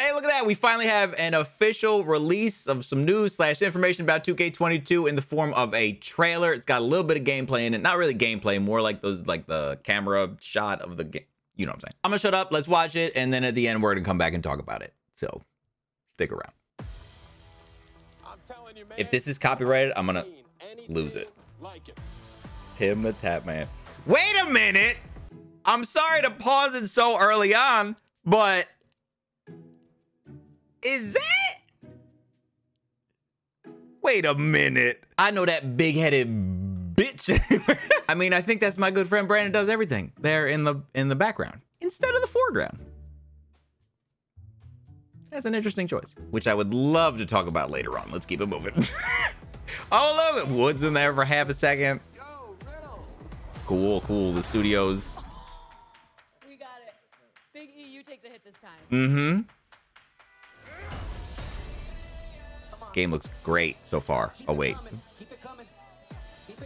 Hey, look at that. We finally have an official release of some news slash information about 2K22 in the form of a trailer. It's got a little bit of gameplay in it. Not really gameplay, more like those, like the camera shot of the game. You know what I'm saying? I'm gonna shut up. Let's watch it. And then at the end, we're gonna come back and talk about it. So stick around. You, man, if this is copyrighted, I'm gonna lose it. Like it. Tim the Tatman. Wait a minute. I'm sorry to pause it so early on, but is that? Wait a minute. I know that big-headed bitch. I mean, I think that's my good friend Brandon does everything there in the in the background instead of the foreground. That's an interesting choice, which I would love to talk about later on. Let's keep it moving. I love it. Woods in there for half a second. Cool, cool. The studios. We got it. Big E, you take the hit this time. Mm-hmm. Game looks great so far. Oh wait. Keep coming. Keep.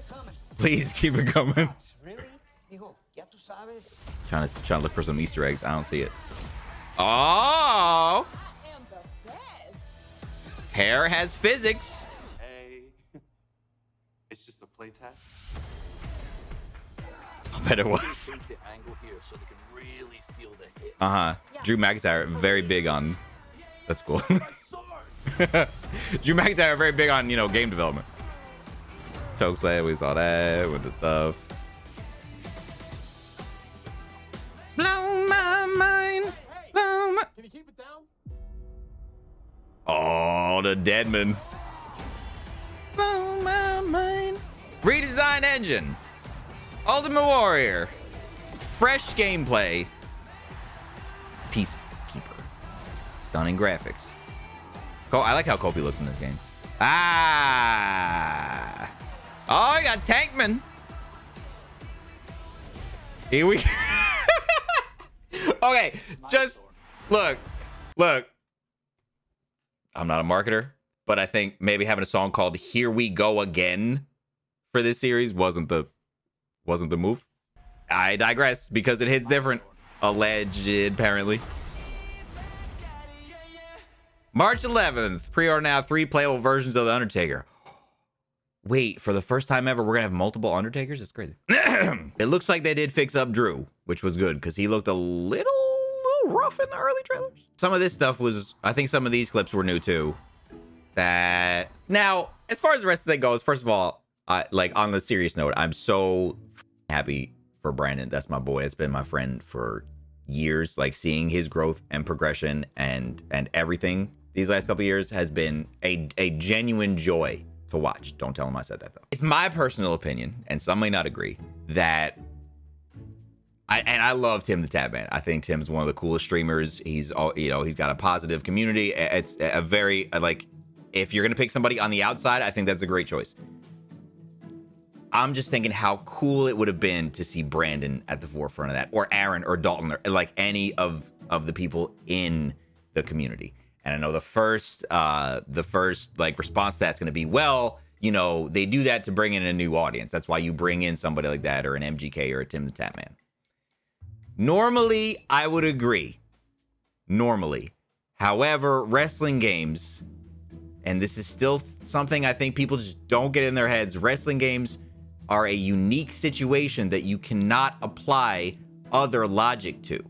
Please keep it coming. Really? Hijo, ya tú sabes. Trying to trying to look for some Easter eggs. I don't see it. Oh, I am the best. hair has physics. Hey, it's just a play test. I bet it was. Take the angle here so really feel the hit. Uh huh. Drew McIntyre very big on. That's cool. Drew McIntyre very big on you know game development. Chokeslam, we saw that with the stuff. Blow my mind. Blow my... Can you keep it down? Oh, the Deadman. Blow my mind. Redesigned engine. Ultimate Warrior. Fresh gameplay. Peacekeeper. Stunning graphics. I like how Kofi looks in this game. Ah. Oh, I got Tankman. Here we Okay, just look. Look. I'm not a marketer, but I think maybe having a song called Here We Go Again for this series wasn't the wasn't the move. I digress because it hits different. Alleged, apparently. March 11th, pre-order now three playable versions of The Undertaker. Wait, for the first time ever, we're gonna have multiple Undertakers? That's crazy. it looks like they did fix up Drew, which was good because he looked a little, little rough in the early trailers. Some of this stuff was, I think some of these clips were new too. That now, as far as the rest of it goes, first of all, I, like on the serious note, I'm so happy for Brandon. That's my boy. It's been my friend for years. Like seeing his growth and progression and and everything these last couple years has been a a genuine joy to watch. Don't tell him I said that though. It's my personal opinion, and some may not agree, that I and I love Tim the Tatman. I think Tim's one of the coolest streamers. He's all you know, he's got a positive community. It's a very like if you're gonna pick somebody on the outside, I think that's a great choice. I'm just thinking how cool it would have been to see Brandon at the forefront of that, or Aaron, or Dalton, or like any of of the people in the community. And I know the first uh the first like response to that's going to be, well, you know, they do that to bring in a new audience. That's why you bring in somebody like that, or an MGK, or a Tim the Tatman. Normally, I would agree. Normally, however, wrestling games, and this is still something I think people just don't get in their heads. Wrestling games are a unique situation that you cannot apply other logic to.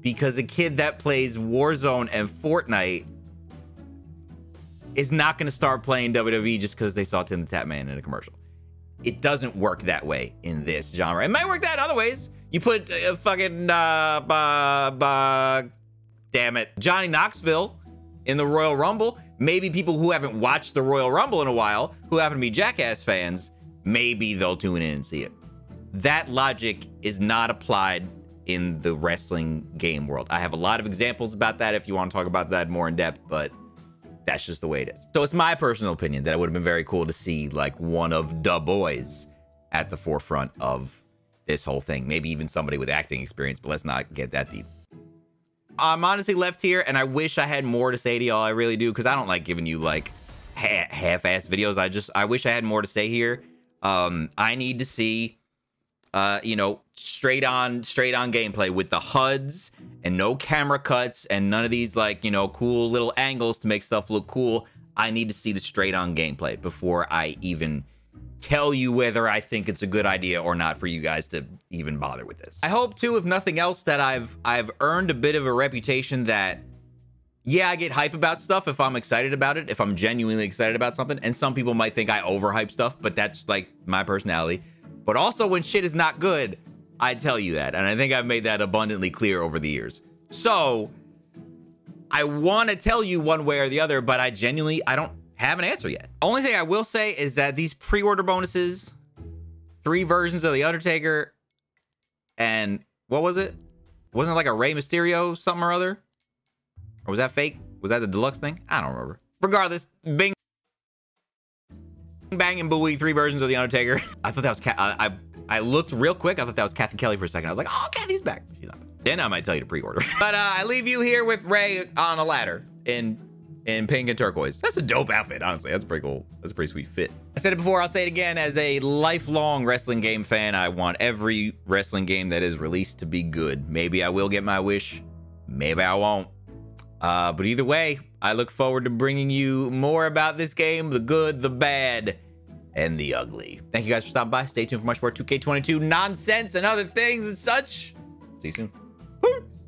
Because a kid that plays Warzone and Fortnite is not going to start playing WWE just because they saw Tim the Tatman in a commercial. It doesn't work that way in this genre. It might work that other ways. You put uh, fucking, uh, bah, bah, damn it, Johnny Knoxville in the Royal Rumble. Maybe people who haven't watched the Royal Rumble in a while, who happen to be Jackass fans, maybe they'll tune in and see it. That logic is not applied in the wrestling game world. I have a lot of examples about that if you want to talk about that more in depth, but that's just the way it is. So it's my personal opinion that it would have been very cool to see like one of the boys at the forefront of this whole thing. Maybe even somebody with acting experience, but let's not get that deep. I'm honestly left here and I wish I had more to say to y'all. I really do because I don't like giving you like ha half-ass videos. I just I wish I had more to say here. Um, I need to see uh, you know, straight on, straight on gameplay with the HUDs and no camera cuts and none of these like, you know, cool little angles to make stuff look cool. I need to see the straight on gameplay before I even tell you whether I think it's a good idea or not for you guys to even bother with this. I hope too, if nothing else, that I've I've earned a bit of a reputation that yeah, I get hype about stuff if I'm excited about it, if I'm genuinely excited about something. And some people might think I overhype stuff, but that's like my personality. But also when shit is not good, I tell you that. And I think I've made that abundantly clear over the years. So I want to tell you one way or the other, but I genuinely, I don't have an answer yet. Only thing I will say is that these pre-order bonuses, three versions of The Undertaker, and what was it? Wasn't it like a Rey Mysterio something or other? Or was that fake? Was that the deluxe thing? I don't remember. Regardless, Bing Bang and Booey, three versions of The Undertaker. I thought that was, Ka I, I, I looked real quick. I thought that was Cathy Kelley for a second. I was like, oh, Cathy's back. She's not. Then I might tell you to pre-order. but uh, I leave you here with Rey on a ladder in in pink and turquoise. That's a dope outfit, honestly. That's pretty cool. That's a pretty sweet fit. I said it before, I'll say it again. As a lifelong wrestling game fan, I want every wrestling game that is released to be good. Maybe I will get my wish. Maybe I won't. Uh, but either way, I look forward to bringing you more about this game, the good, the bad, and the ugly. Thank you guys for stopping by. Stay tuned for much more 2K22 nonsense and other things and such. See you soon.